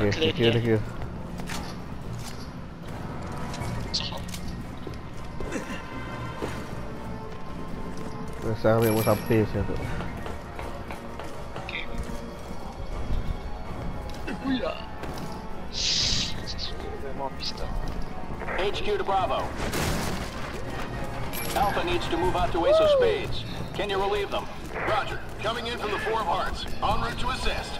Okay, clear thank you, dia. thank you. Saya ambil mau sampai saya tu. Okay. Uya. HQ to Bravo. Alpha needs to move out to Ace of Spades. Can you relieve them? Roger. Coming in from the Four of Hearts. En route to assist.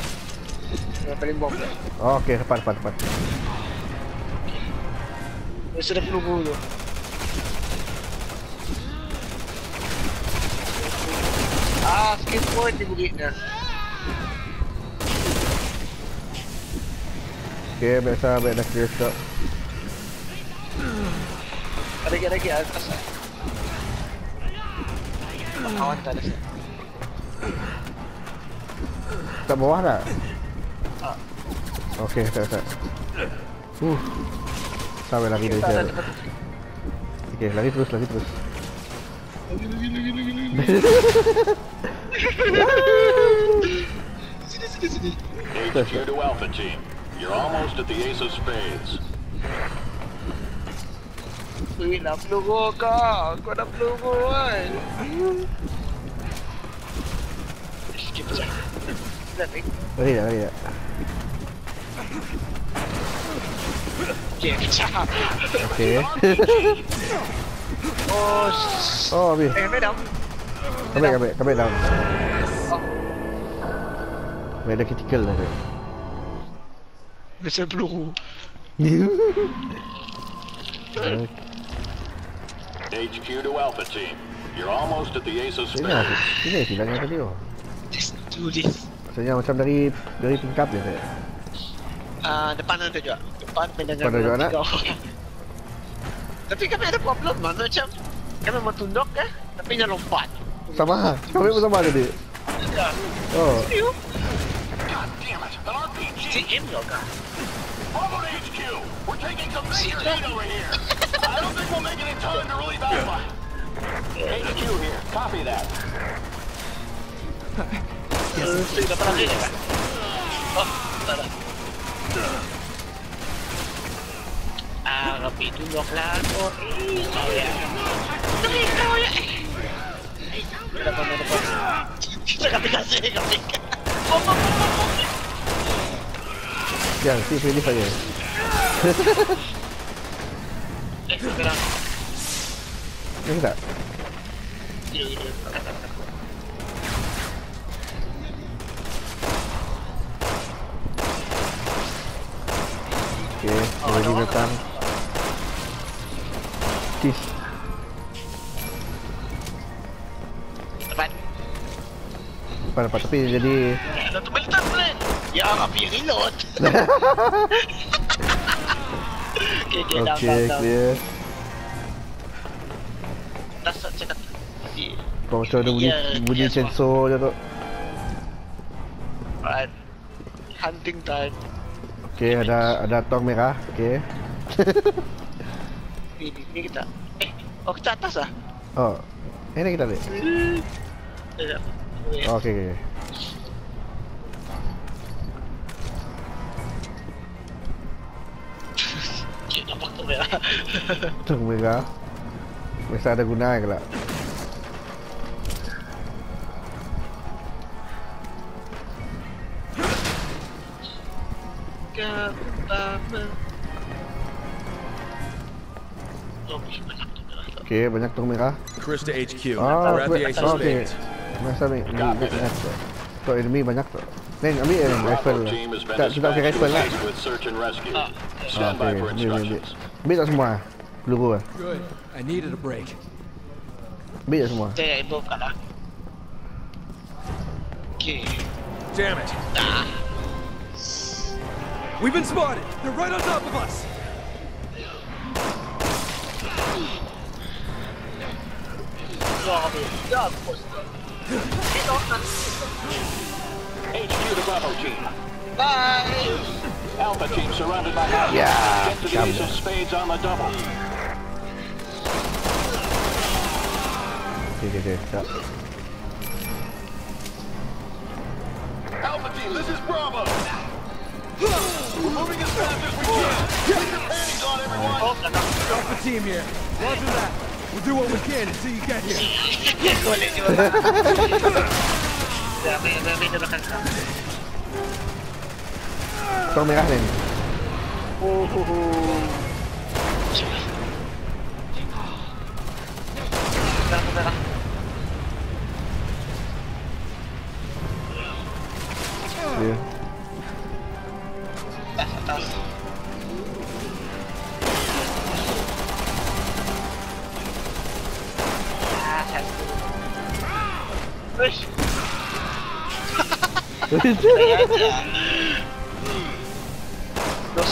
Paling bom. Oh, okay, depan, depan, depan. Sudah peluru tu. Ah, skill point ni bunyinya. Okay, biasa ambil dah clear stop. Ada lagi, ada lagi atas. Kawan tak ada. Tak bawah tak? Okay, tak, tak. Uh. Sampai lari dari Tak ada saya. tempat. Okay, lari terus, lari terus. Sini, sini, sini. HQ to Alpha Team. You're almost at the Ace of Spades. Ui, nak peluru kau. Kau nak peluru kan. Sikit je. Dah baik. Ja. Okay. Oh, oh, vi. Kom med, kom med, kom med down. Kom med, der kan de kalde HQ to Alpha Team. You're almost at the Ace of Spades. Ini, ini ikke, det er ikke, det er ikke, det er ikke, det er ikke, Ah, depan ada juga. Depan pendengar Depan ada juga, nak? Tapi kami ada problem man. Macam kami mau tunduk eh, tapi dia lompat. Sama, kami pun sama tadi. Ya. Oh, God damn it! An si M to HQ! We're taking some major heat over here! I don't think we'll make it in time to relieve Alpha! HQ here. Copy that. Yes. Sudah Ah, tulok lah aku Eh, kau ya. Tapi kau ya. Depan, depan Rapi kasih, rapi Oh, oh, oh, sí, oh Siang, si Filip aja Eh, Okey, boleh oh, datang. Tis. Depan. Depan tapi jadi. Ada tu belitan. Ya, api reload. okey, okay, okay, down, down, down. clear. Dah sat cekat. Kau macam ada bunyi, bunyi sensor je tu. Alright. Hunting time. Okay, ada ada tong merah. Okay. Ni, ni, ni kita. Eh, oh kita atas ah? Oh. Ini kita. Oh, okay, okay. Okay, nampak tu ya. Tong merah. Mesti ada guna ke Oke, okay, oh, banyak tu merah. Krista HQ. Oh, oke. Masa nih, ini banyak tuh. Tuh, enemy banyak tuh. Nih, kami ini rifle. Kita lah. kita pakai rifle lah. Okay, ini ini ini. Bisa semua. Eh? Blue gua. I needed a break. Bisa semua. Tidak, itu kalah. Oke. Damn it. Ah. We've been spotted. They're right on top of us. HQ to Bravo team. Bye! Alpha team surrounded by. Yeah, Get the ace of spades on the double. Okay, okay, okay. Sekejap. Alpha team, this is Bravo. We're moving as fast as we can. Keep your panties on, everyone. Oh. Alpha team here. Roger that. We'll do what we can until you get here. Kulit yun. Grabe, grabe na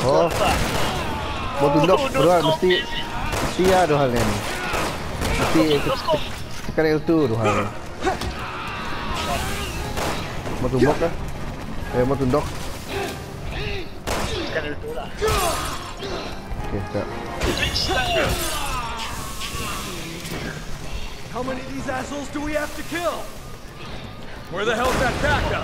Oh. Mau tunduk, bro, mesti mesti lah ya dua hal ni. Mesti sekali itu dua hal. Mau tunduk ke? Eh, mau tunduk. Sekali itu lah. Okay, tak. How many of these assholes do we have to kill? Where the hell's that backup?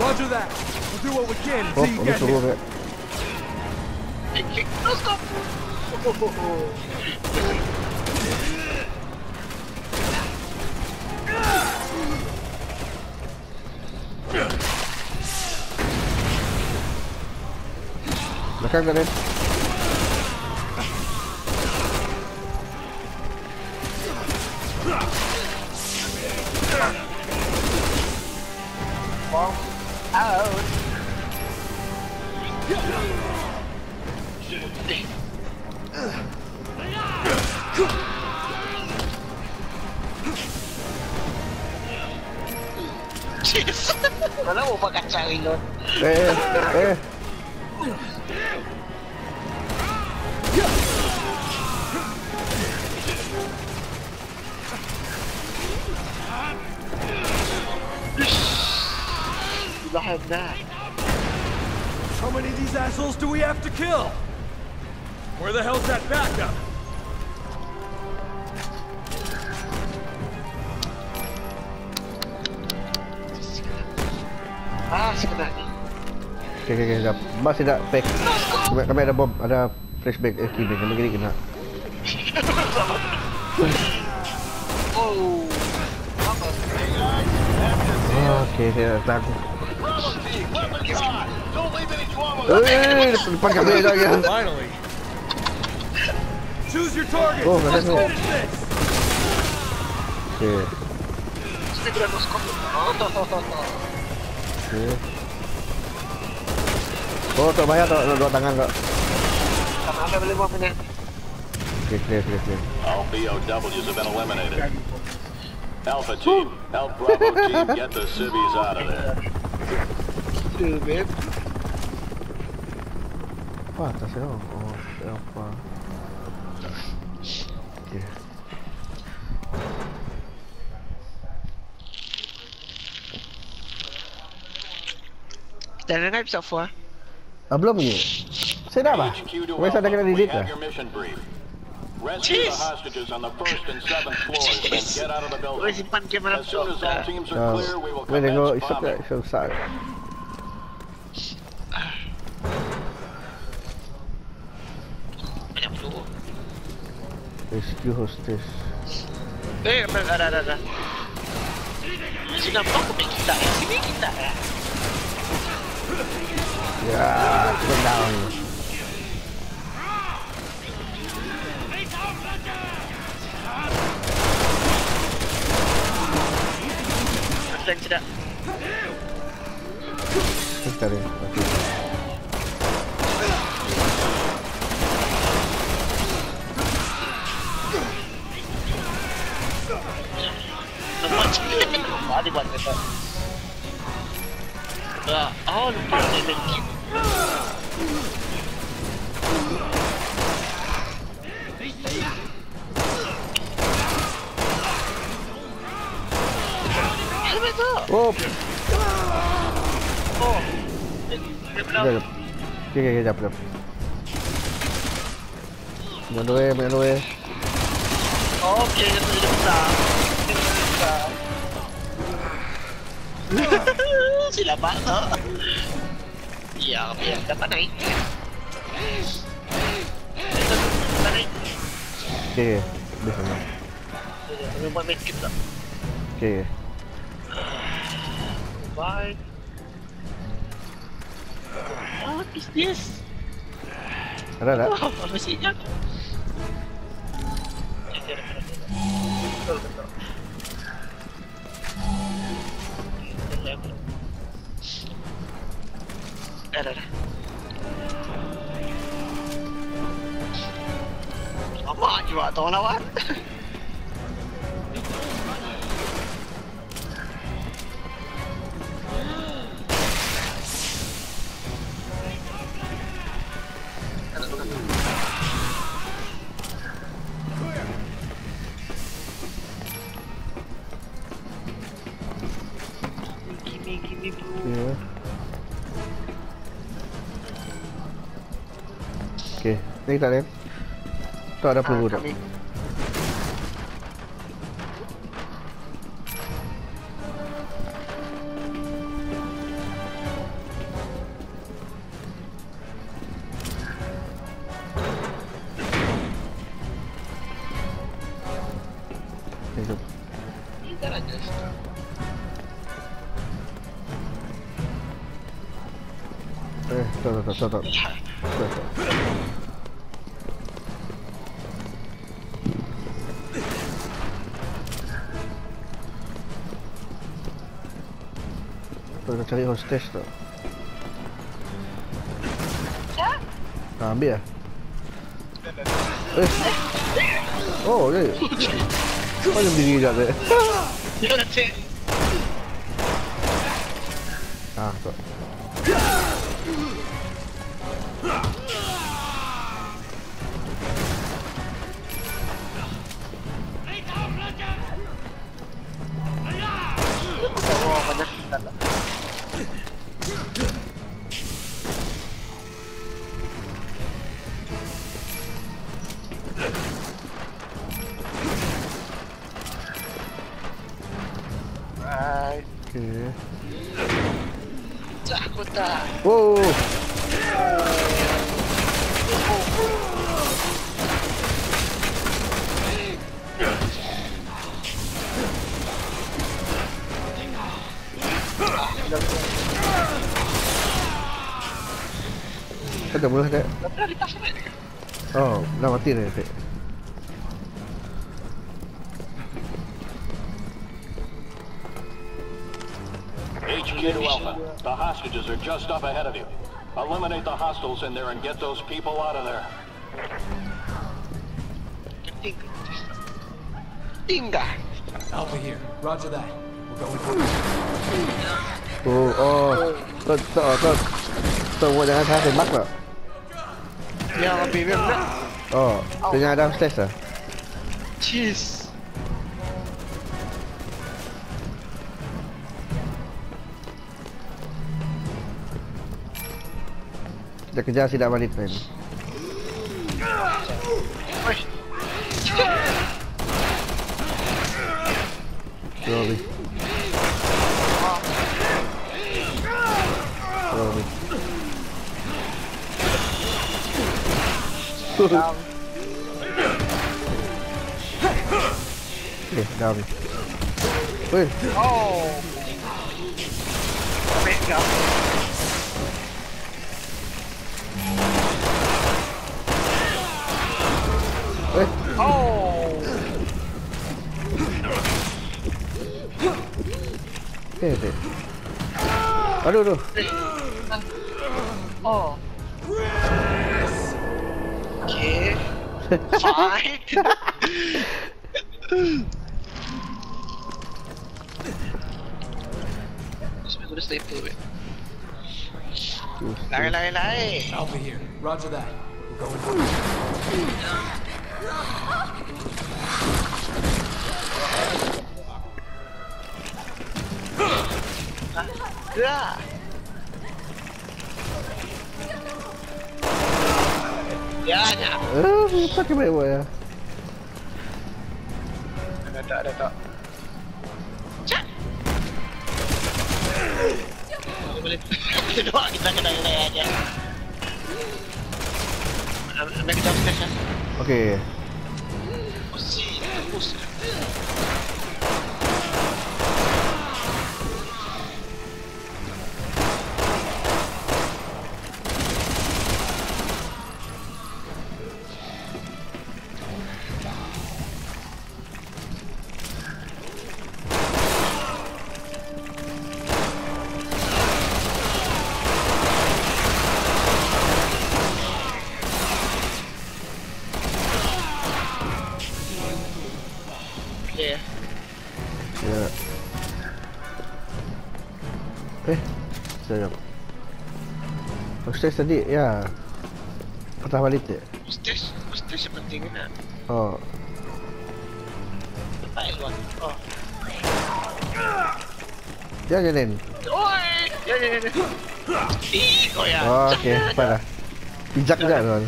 Roger that. We'll do what we can until you get here. dia. Dos kop! Belakang tak ada. Bom. Lahad na. How many of these assholes do we have to kill? Where the hell's that backup? Ah, sebentar. Okey, okey, okey, sekejap. Masih tak fake. Kami, kami ada bom, ada flashback. Eh, kini, kami kini kena. Oh. Apa? Ah, Okey, saya tak. Don't leave any drama left. depan, depan kami ada lagi. Finally. Choose your target. Oh, Let's finish this. Okey, Oh, to. Oh, bayar tok dua tangan tok. Sama apa boleh buat mana? Okay, clear, clear, clear. All BOWs have been eliminated. Alpha team, help Bravo team get the civvies out of there. Gila, babe. Apa atas ya? Oh, apa? Okay. Dah ada episode 4. Ah, belum ni. Saya dah apa? HQ to Wes ada kena Alpha, we delete have lah. your mission brief. Rescue the Jeez. hostages on the first and seventh floors and get out of the building. As soon as all teams are Ah, clear, we will boleh tengok commence isap tak? bombing. Eski hostes. Ee, ben ara ara ara. Sinan não, bir iki tane, se iki tane. Ya, come down. Atlan çıra. Está Atlan. 많이 맞는다. 야, 아우, 빠르네, 새끼. 하면서! 오! 어! 기다려. 기다려, 기다려, 기다려. 면로해, 면로해. 오케이, 됐습니다. Silap tu. Ya, biar dapat naik. Dapat naik. Okay, habis sana. Dia buat main kit tak? Okay, Bye. What is this? ada tak? Oh, apa sih ini? Betul, betul. Dah, dah, dah. Lama juga tak lawan. Gimme, Lagi tak ada Tak ada peluru tak Tak, tak, tak, tak, tak. lo que te digo eh. oh, es texto. Cambia. Oh, ok. Un Ah, sorry. Pecah. Wow. Tak ada dah. mula ada Oh, dah mati dah. Kid to Alpha. The hostages are just up ahead of you. Eliminate the hostiles in there and get those people out of there. Dinga. Alpha here. Roger that. We're going for Oh, oh. Tớ, tớ, tớ. Tớ vừa đang thấy mắc rồi. Nhà bị viêm nặng. Ờ, từ nhà đang stress à? Jeez. Dia kejar si balik Oi. Sorry. Sorry. Okay, eh, down. Weh, Oh. Weh. Okay, okay. Aduh, aduh. Oh. Okay. Fine. Sampai guna sniper weh. Lari, lari, lari. Alpha here. Roger that. We're going Ya Eh, uh, pakai baik buat ya. Ada tak, ada tak. Cak. Boleh. Kita kita kena kena aja. Ambil kita station. Okay. Oh, si. Oh. Upstairs tadi, ya. Patah balik tak? Upstairs, upstairs yang penting kan. Oh, Baik luar. Oh. dia jalan. Oi! Ya, ya, ya. ya. Ih, kau ya. Oh, okay, parah. Pijak je tuan.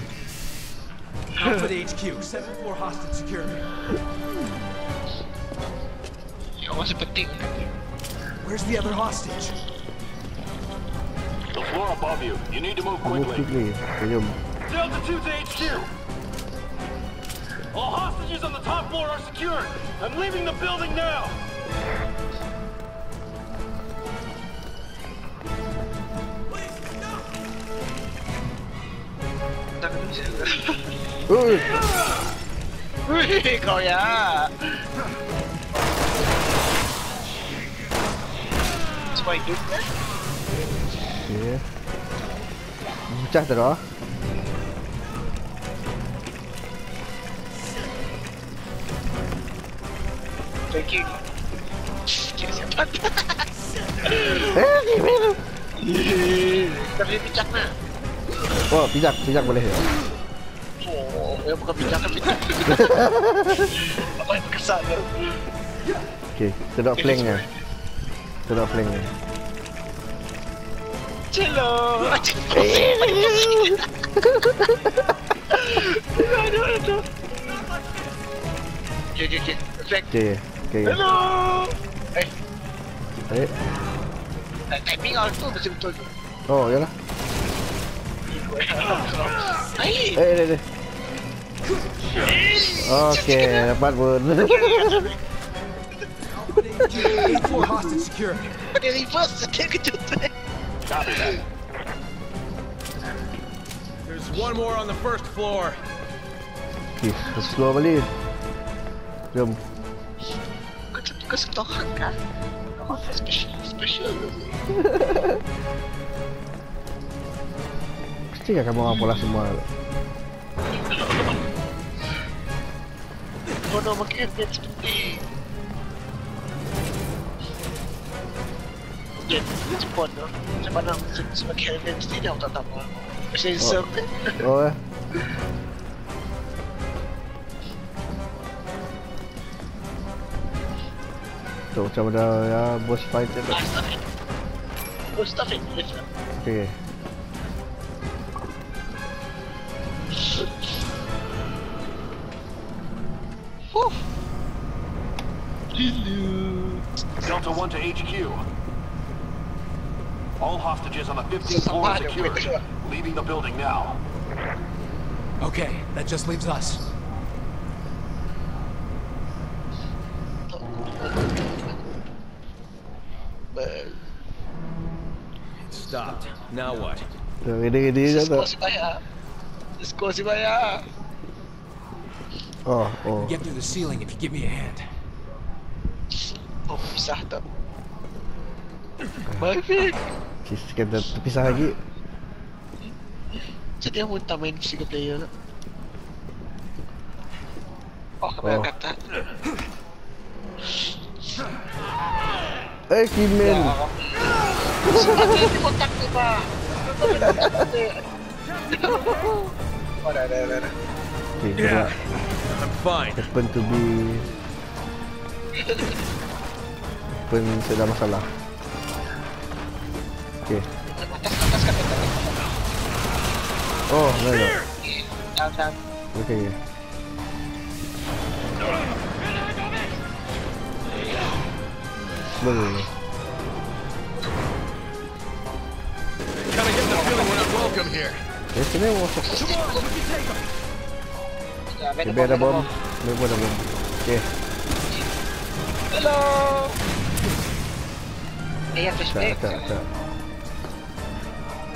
Alpha to HQ. 7-4 hostage security. Yang masih penting. Where's the other hostage? The floor above you. You need to move Move quickly. quickly. Delta 2 to HQ. All hostages on the top floor are secured. I'm leaving the building now. Tak kena bisa. Ui, Wih, kau ya. pecah tu dah. Thank you. Eh, pecah nak. Oh, pijak, pijak boleh ya. Oh, ya bukan pijak kan pijak. Apa yang kesan ya? Okay, sedap flanknya. Sedap flanknya. Aduh, aduh. Okay, okay, okay. Reflect. Okay, okay. Hello. Eh, Eh, timing auto mesti betul tu. oh, yalah. Baik. Eh, eh, eh. Okay, dapat pun. Alpha to HQ. 8-4 hostage security. Dia reverse, dia kejut. Copy that. There's one more on the first floor. Okay, slow balik. Jom. Kau tu kau setohan kan? Oh, special, special. Pastikan kamu orang pola semua. Bodoh makin dia seperti 演的这本呢，就把那种什什么 Kevin 这些都打打完，先生。喂。Tu macam mana ya, boss fight tu Boss tak fight tu Okay Fuh Hello Delta 1 to HQ All hostages on the 15th floor are secured. Leaving the building now. Okay, that just leaves us. It stopped. Now what? Tu ready-ready je tu. Skor si bayar Skor si bayar Oh, oh. Get through the ceiling if you give me a hand. Oh pisah tak Baik Kita kena terpisah lagi. Dia pun tak main single player tak Oh kena Oh. kata Eh, Kimen. Sebab dia di kontak tu pak Oh dah dah dah dah Okay, yeah. I'm fine. happen to be happen sedang masalah. Okay. Atas atas kat atas Oh, no, no. Down down Okay. Boleh. Kinda getting the feeling we're not welcome here. Eh, sini masuk. Ya, Okay, biar ada bom. Biar pun ada bom. Okay, Hello tak, flashback tak, tak.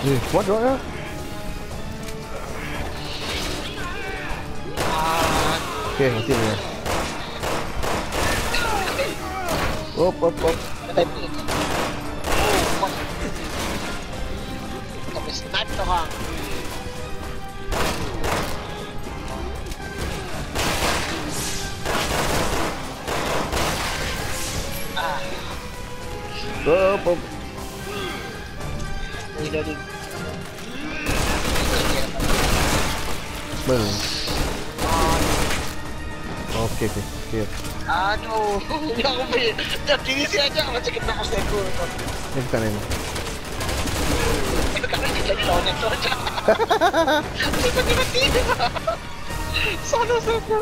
What what ya? Ah, Okay, mati ni. Op, op, op. Tapi What? Tapi snipe to ha. Ah, Bila Bang. Okay, okay, okay. Aduh, yang main Dah kiri si ajak macam kena aku stagger Ini bukan ini Ini bukan ini jadi lawan yang tu ajak Hahaha Dia mati Sana sana.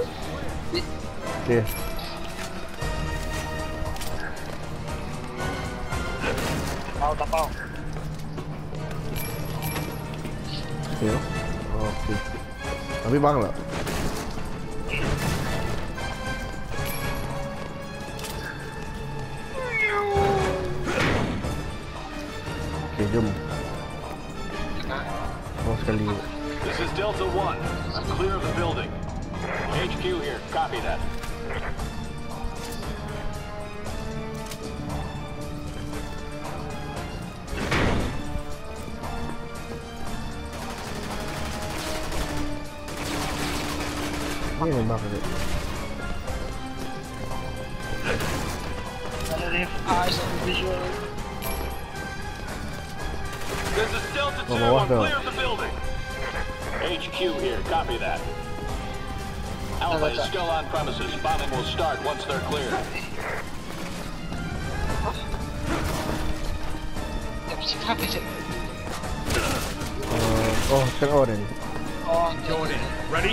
Okey. Tau tak tau Okay. Tapi bang lah. Okay, jom. Oh, sekali. This is Delta 1. I'm Clear of the building. HQ here. Copy that. Ni memang dia. Kalau dia eyes on the visual. This is Delta 2 Oh, bawah on clear of the building. HQ here. Copy that. Alpha is still on premises. Bombing will start once they're clear. Dia mesti. Uh, oh, kan orange. Oh, Going in. Ready?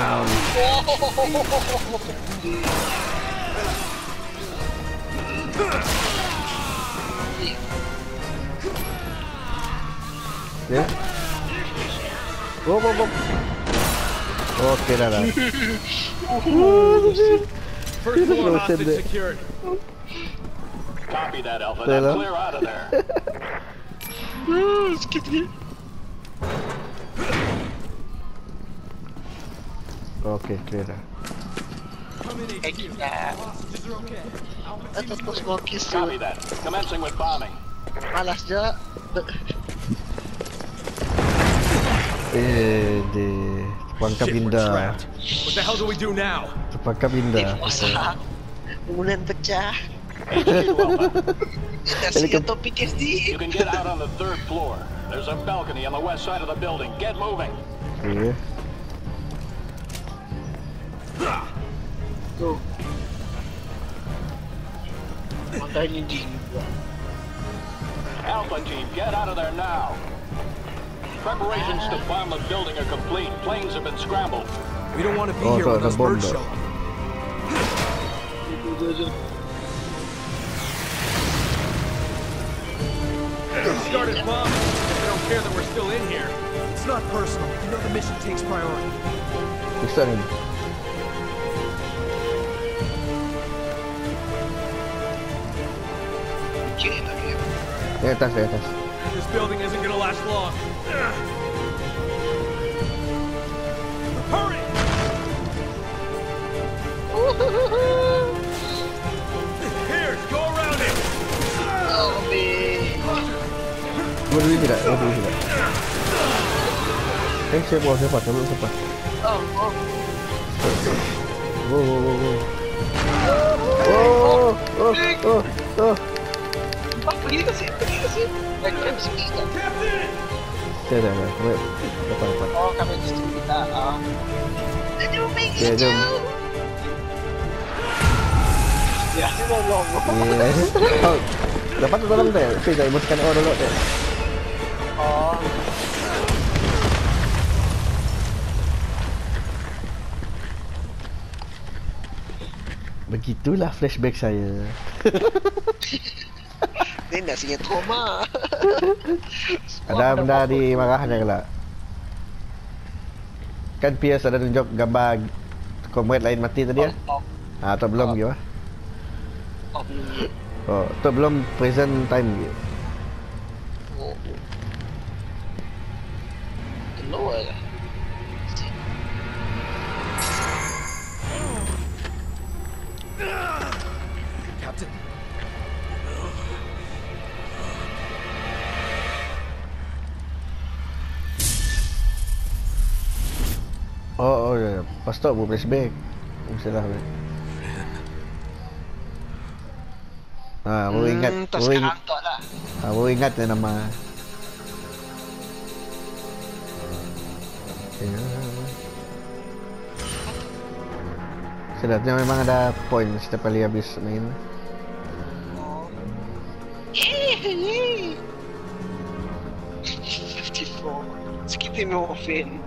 Down. Ya. Oh, oh, oh. Oke dah lah. First floor hostage secured. Copy that, Alpha. Now clear out of there. Oke, clear dah. Ay, kita. Ito po smoky Copy suit. that. Commencing with bombing. Malas dyan. Eh, de pangkap Shit, indah. What the hell do we do now? Pangkap indah. Masa. Umulan ba siya? HQ Alpha. Kasi Helicop- ito You can get out on the third floor. There's a balcony on the west side of the building. Get moving. Okey. Go. Magaling hindi. Alpha team, get out of there now. Preparations to bomb the building are complete. Planes have been scrambled. We don't want to be Oh, here so when the those birds show up. They started bombing. They don't care that we're still in here. It's not personal. You know the mission takes priority. Bisa Di atas, di atas. This building isn't gonna last long. Hurry! Here, go around it. Oh, man. Dua dulu tidak, dua dulu tidak. Eh, siapa, siapa, siapa, siapa. Oh, oh. Wow, wow, wow, wow. Oh, oh, oh, Pilih kasih, pilih kasih. Baik, kita bisa pilih kan? Captain! Tidak, tidak, tidak. Oh, kami di situ kita. Ah. Jadi, mau pilih Jom. Ya, sudah lama. Ya, dapat dalam tak? Okay, tak masukkan awal dulu deh. Oh. Begitulah flashback saya. Hindi na, sige, trauma. Ada benda di marahnya kelak. Kan Pierce ada tunjuk gambar comrade lain mati tadi ya? Oh, Ah, atau belum gitu? ah? oh, Oh, oh. tu belum present time gitu. Oh. Hello, eh. Captain. Oh, oh ya. ya. Pas tu buat flashback. Mestilah. Ah, baru ingat, Hmm, baru ingat, kanto lah. ah, baru ingat na nama. Ya. Sedapnya memang ada poin setiap kali habis main. Yay! 54. Skipping mo, Finn.